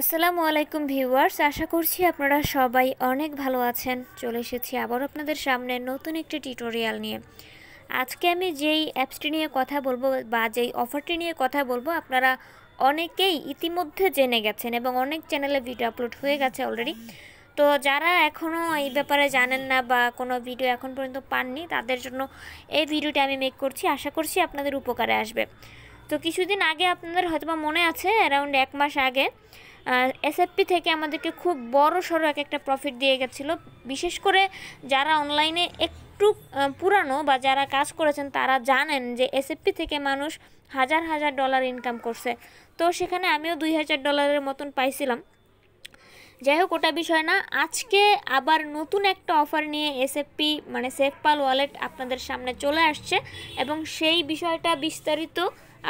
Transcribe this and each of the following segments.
আসসালামু আলাইকুম ভিউয়ার্স, আশা করছি আপনারা সবাই অনেক ভালো আছেন। চলে এসেছি আবার আপনাদের সামনে নতুন একটি টিউটোরিয়াল নিয়ে। আজকে আমি যেই অ্যাপসটি নিয়ে কথা বলব বা যেই অফারটি নিয়ে কথা বলব, আপনারা অনেকেই ইতিমধ্যে জেনে গেছেন এবং অনেক চ্যানেলে ভিডিও আপলোড হয়ে গেছে অলরেডি তো যারা এখনও এই ব্যাপারে জানেন না বা কোনো ভিডিও এখন পর্যন্ত পাননি, তাদের জন্য এই ভিডিওটি আমি মেক করছি। আশা করছি আপনাদের উপকারে আসবে। তো কিছুদিন আগে আপনাদের হয়তো মনে আছে অ্যারাউন্ড এক মাস আগে এসএফপি থেকে আমাদেরকে খুব বড় সড়ো এক একটা প্রফিট দিয়ে গেছিল। বিশেষ করে যারা অনলাইনে একটু পুরানো বা যারা কাজ করেছেন, তারা জানেন যে এসএফপি থেকে মানুষ হাজার হাজার ডলার ইনকাম করছে। তো সেখানে আমিও দুই হাজার ডলারের মতন পাইছিলাম। যাই হোক, ওটা বিষয় না। আজকে আবার নতুন একটা অফার নিয়ে এসএফপি মানে সেফপাল ওয়ালেট আপনাদের সামনে চলে আসছে এবং সেই বিষয়টা বিস্তারিত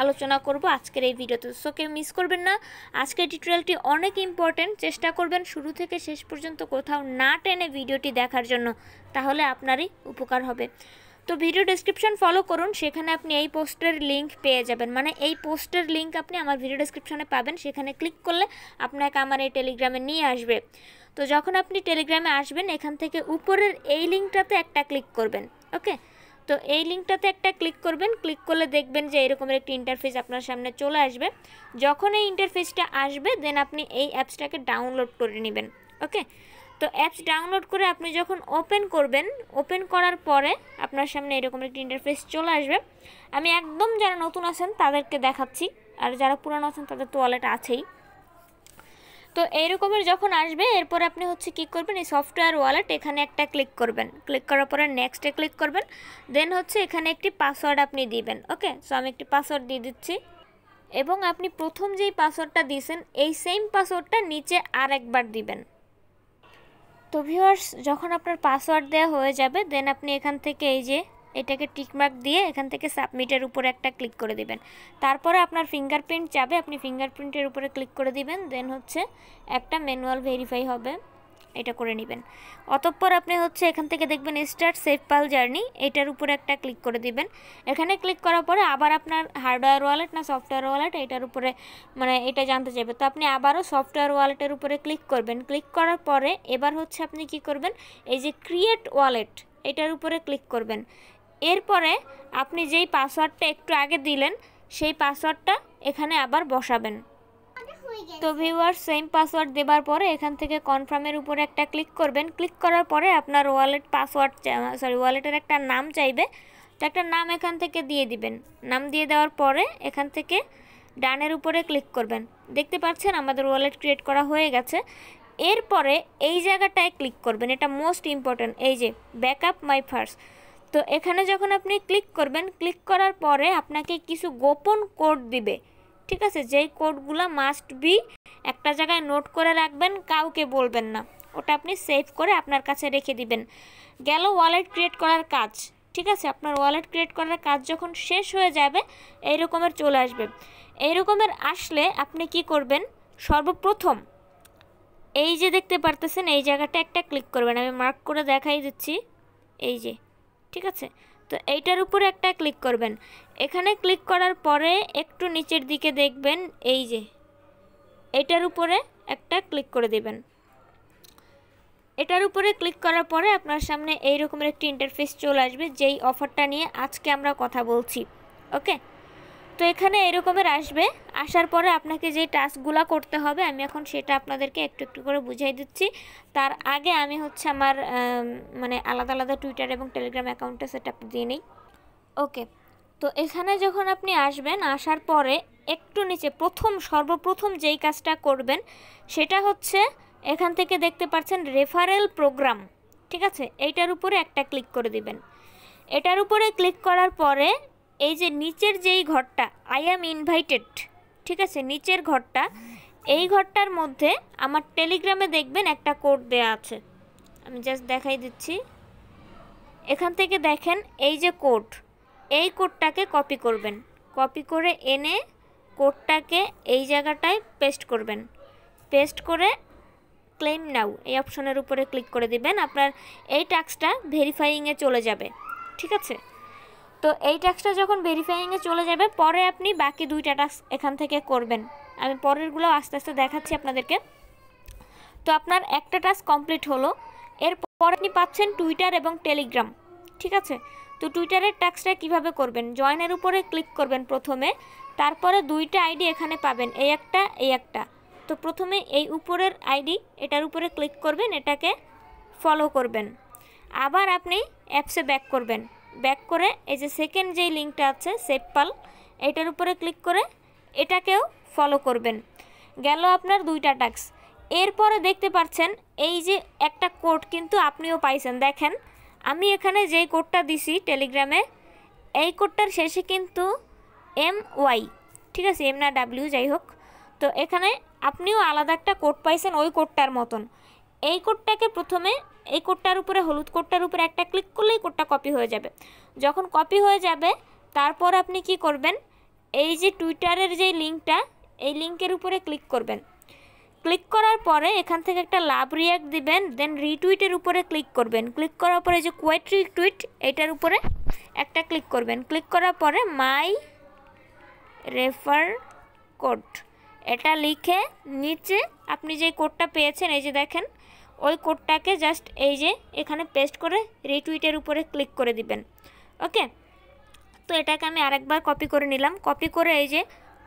আলোচনা করব আজকের এই ভিডিওতে। সো কেউ মিস করবেন না। আজকের টিউটোরিয়ালটি অনেক ইম্পর্টেন্ট চেষ্টা করবেন শুরু থেকে শেষ পর্যন্ত কোথাও না টেনে ভিডিওটি দেখার জন্য। তাহলে আপনারই উপকার হবে। তো ভিডিও ডেসক্রিপশন ফলো করুন, সেখানে আপনি এই পোস্টের লিঙ্ক পেয়ে যাবেন। মানে এই পোস্টের লিঙ্ক আপনি আমার ভিডিও ডেসক্রিপশনে পাবেন, সেখানে ক্লিক করলে আপনাকে আমার এই টেলিগ্রামে নিয়ে আসবে। তো যখন আপনি টেলিগ্রামে আসবেন, এখান থেকে উপরের এই লিঙ্কটাতে একটা ক্লিক করবেন ওকে তো এই লিঙ্কটাতে একটা ক্লিক করবেন ক্লিক করলে দেখবেন যে এরকমের একটি ইন্টারফেস আপনার সামনে চলে আসবে। যখন এই ইন্টারফেসটা আসবে দেন আপনি এই অ্যাপসটাকে ডাউনলোড করে নেবেন ওকে তো অ্যাপস ডাউনলোড করে আপনি যখন ওপেন করবেন ওপেন করার পরে আপনার সামনে এরকম একটি ইন্টারফেস চলে আসবে। আমি একদম যারা নতুন আছেন তাদেরকে দেখাচ্ছি, আর যারা পুরানো আছেন তাদের তো ওয়ালেট আছেই। তো এইরকমের যখন আসবে, এরপর আপনি হচ্ছে কি করবেন, এই সফটওয়্যার ওয়ালেট এখানে একটা ক্লিক করবেন। ক্লিক করার পরে নেক্সটে ক্লিক করবেন। দেন হচ্ছে এখানে একটি পাসওয়ার্ড আপনি দিবেন ওকে সো আমি একটি পাসওয়ার্ড দিয়ে দিচ্ছি। এবং আপনি প্রথম যেই পাসওয়ার্ডটা দিয়েছেন, এই সেম পাসওয়ার্ডটা নিচে আর একবার দিবেন। তো ভিউয়ার্স যখন আপনার পাসওয়ার্ড দেওয়া হয়ে যাবে দেন আপনি এখান থেকে এই যে এটাকে টিকমার্ক দিয়ে এখান থেকে সাবমিটের উপরে একটা ক্লিক করে দিবেন। তারপরে আপনার ফিঙ্গারপ্রিন্ট যাবে, আপনি ফিঙ্গারপ্রিন্টের উপরে ক্লিক করে দিবেন দেন হচ্ছে একটা ম্যানুয়াল ভেরিফাই হবে। এটা করে নেবেন। অতঃপর আপনি হচ্ছে এখান থেকে দেখবেন স্টার্ট সেফ পাল জার্নি, এটার উপরে একটা ক্লিক করে দিবেন। এখানে ক্লিক করার পরে আবার আপনার হার্ডওয়্যার ওয়ালেট না সফটওয়্যার ওয়ালেট, এটার উপরে মানে এটা জানতে চাইবে। তো আপনি আবারও সফটওয়্যার ওয়ালেটের উপরে ক্লিক করবেন। ক্লিক করার পরে এবার হচ্ছে আপনি কি করবেন, এই যে ক্রিয়েট ওয়ালেট, এটার উপরে ক্লিক করবেন। এরপরে আপনি যেই পাসওয়ার্ডটা একটু আগে দিলেন, সেই পাসওয়ার্ডটা এখানে আবার বসাবেন। তো ভিউয়ার সেম পাসওয়ার্ড দেবার পরে এখান থেকে কনফার্মের উপরে একটা ক্লিক করবেন। ক্লিক করার পরে আপনার ওয়ালেট পাসওয়ার্ড সরি ওয়ালেটের একটা নাম চাইবে। তো একটা নাম এখান থেকে দিয়ে দিবেন। নাম দিয়ে দেওয়ার পরে এখান থেকে ডানের উপরে ক্লিক করবেন। দেখতে পাচ্ছেন আমাদের ওয়ালেট ক্রিয়েট করা হয়ে গেছে। এরপরে এই জায়গাটায় ক্লিক করবেন। এটা মোস্ট ইম্পর্ট্যান্ট এই যে ব্যাকআপ মাই ফার্স্ট তো এখানে যখন আপনি ক্লিক করবেন ক্লিক করার পরে আপনাকে কিছু গোপন কোড দিবে। ঠিক আছে? যেই কোডগুলো মাস্ট বি একটা জায়গায় নোট করে রাখবেন, কাউকে বলবেন না। ওটা আপনি সেভ করে আপনার কাছে রেখে দিবেন। গেল ওয়ালেট ক্রিয়েট করার কাজ। ঠিক আছে? আপনার ওয়ালেট ক্রিয়েট করার কাজ যখন শেষ হয়ে যাবে, এই রকমের চলে আসবে। এই রকমের আসলে আপনি কি করবেন? সর্বপ্রথম এই যে দেখতে পারতেছেন, এই জায়গাটা একটা ক্লিক করবেন। আমি মার্ক করে দেখাই দিচ্ছি। এই যে, ঠিক আছে? তো এইটার উপরে একটা ক্লিক করবেন। এখানে ক্লিক করার পরে একটু নিচের দিকে দেখবেন, এই যে, এটার উপরে একটা ক্লিক করে দেবেন। এটার উপরে ক্লিক করার পরে আপনার সামনে এই রকমের একটি ইন্টারফেস চলে আসবে, যেই অফারটা নিয়ে আজকে আমরা কথা বলছি। ওকে তো এখানে এরকমের আসবে। আসার পরে আপনাকে যে টাস্কগুলো করতে হবে, আমি এখন সেটা আপনাদেরকে একটু একটু করে বুঝাই দিচ্ছি। তার আগে আমি হচ্ছে আমার মানে আলাদা আলাদা টুইটার এবং টেলিগ্রাম অ্যাকাউন্টে আপ দিয়ে নিই। ওকে তো এখানে যখন আপনি আসবেন, আসার পরে একটু নিচে প্রথম, সর্বপ্রথম যেই কাজটা করবেন, সেটা হচ্ছে এখান থেকে দেখতে পাচ্ছেন রেফারেল প্রোগ্রাম ঠিক আছে? এইটার উপরে একটা ক্লিক করে দিবেন। এটার উপরে ক্লিক করার পরে এই যে নিচের যেই ঘরটা আই অ্যাম ইনভাইটেড ঠিক আছে? নিচের ঘরটা, এই ঘরটার মধ্যে আমার টেলিগ্রামে দেখবেন একটা কোড দেয়া আছে। আমি জাস্ট দেখাই দিচ্ছি। এখান থেকে দেখেন এই যে কোড এই কোডটাকে কপি করবেন। কপি করে এনে কোডটাকে এই জায়গাটায় পেস্ট করবেন। পেস্ট করে ক্লেম নাও এই অপশনের উপরে ক্লিক করে দিবেন। আপনার এই টাস্কটা ভেরিফাইংয়ে চলে যাবে, ঠিক আছে? তো এই টাস্কটা যখন ভেরিফাইংয়ে চলে যাবে, পরে আপনি বাকি দুইটা টাস্ক এখান থেকে করবেন। আমি পরেরগুলো আস্তে আস্তে দেখাচ্ছি আপনাদেরকে। তো আপনার একটা টাস্ক কমপ্লিট হলো, এরপর আপনি পাচ্ছেন টুইটার এবং টেলিগ্রাম ঠিক আছে? তো টুইটারের টাস্কটা কীভাবে করবেন? জয়েনের উপরে ক্লিক করবেন প্রথমে, তারপরে দুইটা আইডি এখানে পাবেন, এই একটা এই একটা। তো প্রথমে এই উপরের আইডি এটার উপরে ক্লিক করবেন, এটাকে ফলো করবেন। আবার আপনি অ্যাপসে ব্যাক করবেন। ব্যাক করে, এই যে সেকেন্ড যেই লিঙ্কটা আছে সেপপাল এটার উপরে ক্লিক করে এটাকেও ফলো করবেন। গেল আপনার দুইটা টাস্ক এরপরে দেখতে পাচ্ছেন, এই যে একটা কোড কিন্তু আপনিও পাইছেন। দেখেন, আমি এখানে যেই কোডটা দিছি টেলিগ্রামে এই কোডটার শেষে কিন্তু এম ওয়াই ঠিক আছে? এম না ডাব্লিউ যাই হোক। তো এখানে আপনিও আলাদা একটা কোড পাইছেন ওই কোডটার মতন। এই কোডটাকে প্রথমে এই কোডটার উপরে, হলুদ কোডটার উপরে একটা ক্লিক করলেই কোডটা কপি হয়ে যাবে। যখন কপি হয়ে যাবে, তারপর আপনি কি করবেন? এই যে টুইটারের যে লিঙ্কটা, এই লিঙ্কের উপরে ক্লিক করবেন। ক্লিক করার পরে এখান থেকে একটা লাভ রিয়াক্ট দিবেন দেন রিটুইটের উপরে ক্লিক করবেন। ক্লিক করার পরে যে কোয়েট রিটুইট এটার উপরে একটা ক্লিক করবেন। ক্লিক করার পরে মাই রেফার কোড এটা লিখে নিচে আপনি যে কোডটা পেয়েছেন, এই যে দেখেন ওই কোডটাকে জাস্ট এই যে এখানে পেস্ট করে রিটুইটের উপরে ক্লিক করে দিবেন। ওকে তো এটাকে আমি আরেকবার কপি করে নিলাম। কপি করে এই যে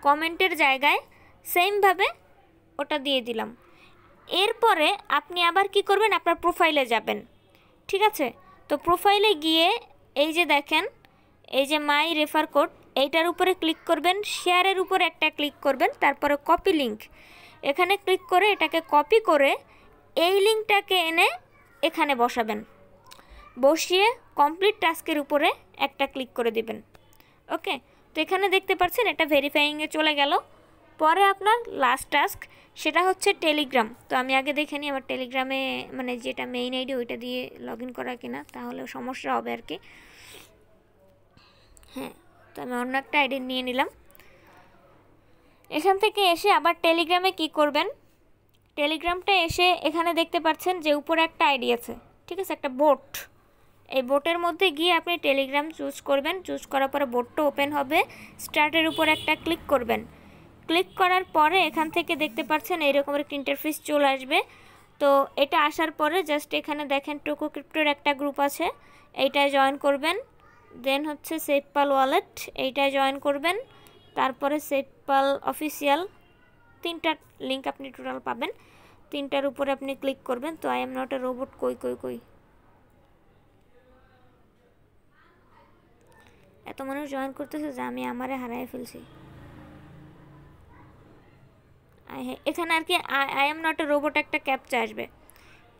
কমেন্টের জায়গায় সেমভাবে ওটা দিয়ে দিলাম। এরপরে আপনি আবার কি করবেন? আপনার প্রোফাইলে যাবেন। ঠিক আছে? তো প্রোফাইলে গিয়ে এই যে দেখেন, এই যে মাই রেফার কোড এইটার উপরে ক্লিক করবেন। শেয়ারের উপরে একটা ক্লিক করবেন। তারপরে কপি লিঙ্ক এখানে ক্লিক করে এটাকে কপি করে এই লিঙ্কটাকে এনে এখানে বসাবেন। বসিয়ে কমপ্লিট টাস্কের উপরে একটা ক্লিক করে দিবেন। ওকে তো এখানে দেখতে পাচ্ছেন এটা ভেরিফাইংয়ে চলে গেল। পরে আপনার লাস্ট টাস্ক সেটা হচ্ছে টেলিগ্রাম তো আমি আগে দেখে নিই আমার টেলিগ্রামে মানে যেটা মেইন আইডি ওইটা দিয়ে লগ ইন করা কিনা তাহলে সমস্যা হবে আর কি। হ্যাঁ তো আমি অন্য একটা আইডি নিয়ে নিলাম। এখান থেকে এসে আবার টেলিগ্রামে কি করবেন? টেলিগ্রামটা এসে এখানে দেখতে পাচ্ছেন যে উপরে একটা আইডি আছে, ঠিক আছে? একটা বোট। এই বোটের মধ্যে গিয়ে আপনি টেলিগ্রাম চুজ করবেন। চুজ করার পরে বোটটা ওপেন হবে। স্টার্টের উপর একটা ক্লিক করবেন। ক্লিক করার পরে এখান থেকে দেখতে পাচ্ছেন এইরকম একটা ইন্টারফেস চলে আসবে। তো এটা আসার পরে জাস্ট এখানে দেখেন টোকো ক্রিপ্টোর একটা গ্রুপ আছে। এইটায় জয়েন করবেন। দেন হচ্ছে সেফপাল ওয়ালেট এইটায় জয়েন করবেন। তারপরে সেফপাল অফিসিয়াল তিনটা লিঙ্ক আপনি টোটাল পাবেন। তিনটার উপরে আপনি ক্লিক করবেন। তো I am not a robot কই কই কই? এত মানুষ জয়েন করতেছে যে আমি আমারে হারাই ফেলছি। এখানে আর কি I am not a robot একটা ক্যাপচা আসবে।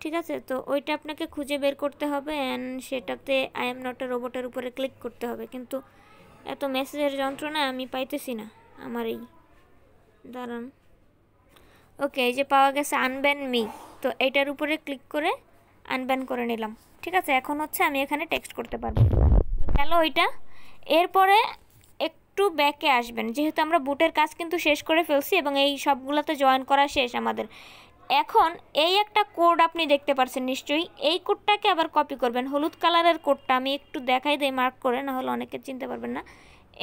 ঠিক আছে? তো ওইটা আপনাকে খুঁজে বের করতে হবে অ্যান্ড সেটাতে আই এম নট এ রোবটের উপরে ক্লিক করতে হবে। কিন্তু এত মেসেজের যন্ত্রণা আমি পাইতেছি না আমার এই দাঁড়ান। ওকে এই যে পাওয়া গেছে আনব্যান মি তো এইটার উপরে ক্লিক করে আনব্যান করে নিলাম। ঠিক আছে? এখন হচ্ছে আমি এখানে টেক্সট করতে পারব। তো গেল ওইটা। এরপরে একটু ব্যাকে আসবেন। যেহেতু আমরা বুটের কাজ কিন্তু শেষ করে ফেলছি এবং এই সবগুলোতে জয়েন করা শেষ আমাদের। এখন এই একটা কোড আপনি দেখতে পাচ্ছেন নিশ্চয়ই। এই কোডটাকে আবার কপি করবেন। হলুদ কালারের কোডটা আমি একটু দেখাই দিই মার্ক করে না হলে অনেকে চিনতে পারবেন না।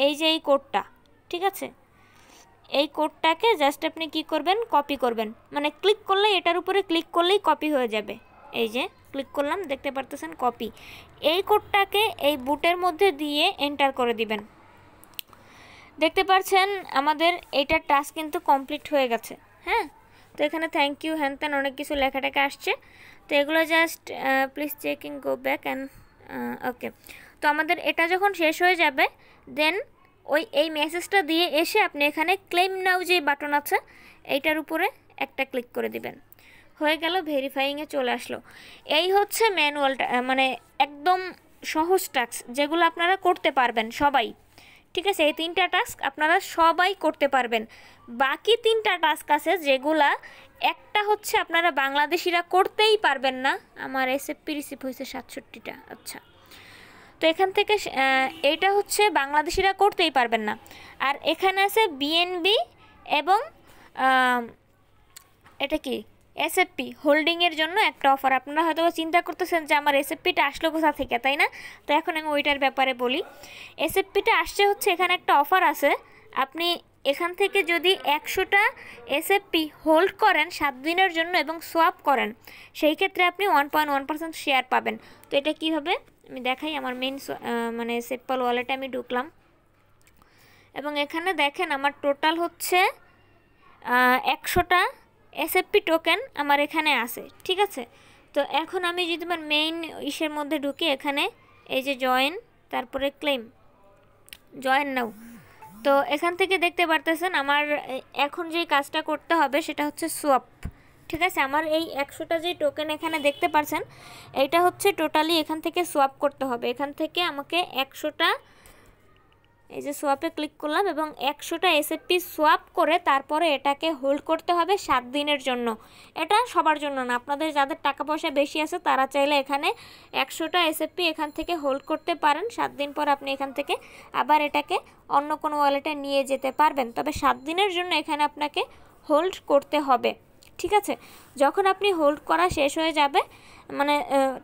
এই যে এই কোডটা ঠিক আছে? এই কোডটাকে জাস্ট আপনি কি করবেন? কপি করবেন। মানে ক্লিক করলেই এটার উপরে ক্লিক করলেই কপি হয়ে যাবে। এই যে ক্লিক করলাম, দেখতে পারতেছেন কপি এই কোডটাকে এই বুটের মধ্যে দিয়ে এন্টার করে দিবেন। দেখতে পাচ্ছেন আমাদের এইটার টাস্ক কিন্তু কমপ্লিট হয়ে গেছে। হ্যাঁ? তো এখানে থ্যাংক ইউ হ্যান ত্যান অনেক কিছু লেখাটাকে আসছে। তো এগুলো just please checking go back and okay তো আমাদের এটা যখন শেষ হয়ে যাবে দেন ওই, এই মেসেজটা দিয়ে এসে আপনি এখানে ক্লেম নাও যে বাটন আছে, এইটার উপরে একটা ক্লিক করে দিবেন। হয়ে গেল ভেরিফাইংয়ে চলে আসলো। এই হচ্ছে ম্যানুয়ালটা মানে একদম সহজ টাস্ক যেগুলো আপনারা করতে পারবেন সবাই। ঠিক আছে? এই তিনটা টাস্ক আপনারা সবাই করতে পারবেন। বাকি তিনটা টাস্ক আছে যেগুলা একটা হচ্ছে আপনারা বাংলাদেশিরা করতেই পারবেন না। আমার এসএফপি রিসিভ হয়েছে সাতষট্টিটা। আচ্ছা। তো এখান থেকে এইটা হচ্ছে বাংলাদেশিরা করতেই পারবেন না। আর এখানে আছে বিএনবি এবং এটা কি? এসএফপি হোল্ডিংয়ের জন্য একটা অফার আপনারা হয়তো চিন্তা করতেছেন যে আমার এসএফপিটা আসলো কোথা থেকে, তাই না? তো এখন আমি ওইটার ব্যাপারে বলি। এসএফপিটা আসছে হচ্ছে এখানে একটা অফার আছে। আপনি এখান থেকে যদি একশোটা এসএফপি হোল্ড করেন সাত দিনের জন্য এবং সোয়াপ করেন, সেই ক্ষেত্রে আপনি one point one percent share পাবেন। তো এটা কীভাবে? আমি দেখাই আমার মেন মানে সেপল ওয়ালেটে আমি ঢুকলাম। এবং এখানে দেখেন আমার টোটাল হচ্ছে একশোটা এসএফপি টোকেন আমার এখানে আছে, ঠিক আছে? তো এখন আমি যদি আমার মেইন ইসের মধ্যে ঢুকি, এখানে এই যে জয়েন তারপরে ক্লেম জয়েন নাও তো এখান থেকে দেখতে পারতেছেন আমার এখন যে কাজটা করতে হবে সেটা হচ্ছে সোয়াপ ঠিক আছে? আমার এই একশোটা যে টোকেন এখানে দেখতে পারছেন এটা হচ্ছে টোটালি এখান থেকে সোয়াপ করতে হবে। এখান থেকে আমাকে একশোটা, এই যে সোয়াপে ক্লিক করলাম এবং একশোটা এসএফপি সোয়াপ করে তারপরে এটাকে হোল্ড করতে হবে সাত দিনের জন্য। এটা সবার জন্য না, আপনাদের যাদের টাকা পয়সা বেশি আছে তারা চাইলে এখানে একশোটা এসএফপি এখান থেকে হোল্ড করতে পারেন। সাত দিন পর আপনি এখান থেকে আবার এটাকে অন্য কোনো ওয়ালেটে নিয়ে যেতে পারবেন। তবে সাত দিনের জন্য এখানে আপনাকে হোল্ড করতে হবে। ঠিক আছে? যখন আপনি হোল্ড করা শেষ হয়ে যাবে মানে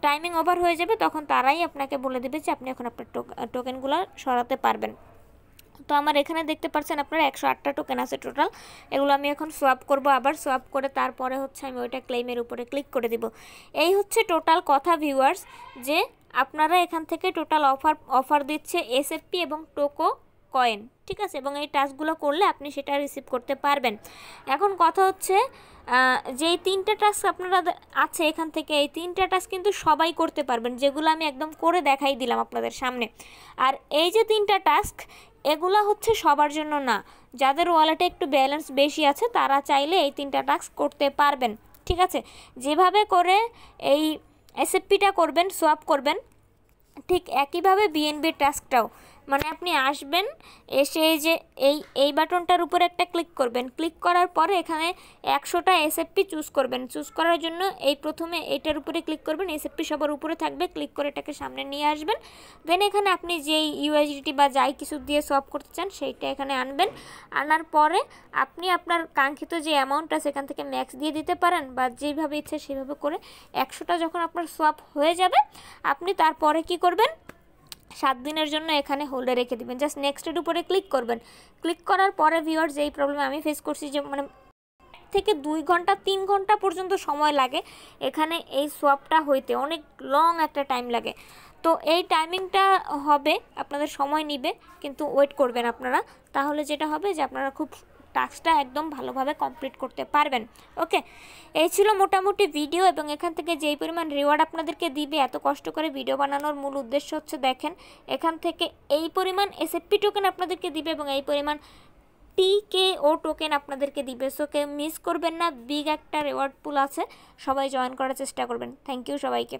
টাইমিং ওভার হয়ে যাবে, তখন তারাই আপনাকে বলে দেবে যে আপনি এখন আপনার টোকেনগুলো সরাতে পারবেন। তো আমার এখানে দেখতে পাচ্ছেন আপনার একশো আটটা টোকেন আছে টোটাল এগুলো আমি এখন সোয়াপ করব আবার সোয়াপ করে তারপরে হচ্ছে আমি ওইটা ক্লেমের উপরে ক্লিক করে দিব। এই হচ্ছে টোটাল কথা ভিউয়ার্স যে আপনারা এখান থেকে টোটাল অফার অফার দিচ্ছে এসএফপি এবং টোকো কয়েন ঠিক আছে? এবং এই টাস্কগুলো করলে আপনি সেটা রিসিভ করতে পারবেন। এখন কথা হচ্ছে যেই তিনটা টাস্ক আপনারা আছে এখান থেকে, এই তিনটা টাস্ক কিন্তু সবাই করতে পারবেন, যেগুলো আমি একদম করে দেখাই দিলাম আপনাদের সামনে। আর এই যে তিনটা টাস্ক, এগুলো হচ্ছে সবার জন্য না। যাদের ওয়ালেটে একটু ব্যালেন্স বেশি আছে, তারা চাইলে এই তিনটা টাস্ক করতে পারবেন, ঠিক আছে? যেভাবে করে এই এসএফপিটা করবেন সোয়াপ করবেন, ঠিক একইভাবে বিএনবির টাস্কটাও। মানে আপনি আসবেন, এসে যে এই এই বাটনটার উপর একটা ক্লিক করবেন। ক্লিক করার পরে এখানে একশোটা এসএফপি চুজ করবেন। চুজ করার জন্য এই প্রথমে এইটার উপরে ক্লিক করবেন। এসএফপি সবার উপরে থাকবে। ক্লিক করে এটাকে সামনে নিয়ে আসবেন। দেন এখানে আপনি যেই ইউএসডিটি বা যাই কিছু দিয়ে সলভ করতে চান, সেইটা এখানে আনবেন। আনার পরে আপনি আপনার কাঙ্ক্ষিত যে অ্যামাউন্টটা সেখান থেকে ম্যাক্স দিয়ে দিতে পারেন বা যেভাবে ইচ্ছে সেভাবে করে একশোটা যখন আপনার সোয়াপ হয়ে যাবে, আপনি তারপরে কি করবেন? সাত দিনের জন্য এখানে হোল্ডে রেখে দেবেন। জাস্ট নেক্সটের উপরে ক্লিক করবেন। ক্লিক করার পরে ভিওয়ার্স এই প্রবলেম আমি ফেস করছি যে মানে থেকে দুই ঘণ্টা, তিন ঘণ্টা পর্যন্ত সময় লাগে এখানে এই সোয়াপটা হইতে। অনেক লং একটা টাইম লাগে। তো এই টাইমিংটা হবে, আপনাদের সময় নিবে, কিন্তু ওয়েট করবেন আপনারা। তাহলে যেটা হবে যে আপনারা খুব টাস্কটা একদম ভালোভাবে কমপ্লিট করতে পারবেন। ওকে? এই ছিল মোটামুটি ভিডিও এবং এখান থেকে যেই পরিমাণ রিওয়ার্ড আপনাদেরকে দিবে, এত কষ্ট করে ভিডিও বানানোর মূল উদ্দেশ্য হচ্ছে দেখেন, এখান থেকে এই পরিমাণ এসএফপি টোকেন আপনাদেরকে দিবে এবং এই পরিমাণ টি কে ও টোকেন আপনাদেরকে দিবে। সো কে মিস করবেন না বিগ একটা রিওয়ার্ড পুল আছে, সবাই জয়েন করার চেষ্টা করবেন। থ্যাংক ইউ সবাইকে।